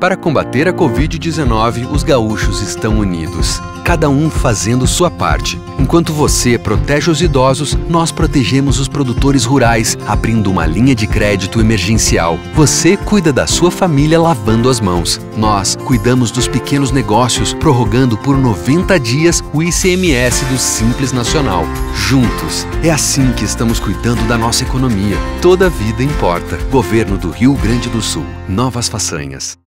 Para combater a Covid-19, os gaúchos estão unidos, cada um fazendo sua parte. Enquanto você protege os idosos, nós protegemos os produtores rurais, abrindo uma linha de crédito emergencial. Você cuida da sua família lavando as mãos. Nós cuidamos dos pequenos negócios, prorrogando por 90 dias o ICMS do Simples Nacional. Juntos, é assim que estamos cuidando da nossa economia. Toda vida importa. Governo do Rio Grande do Sul. Novas façanhas.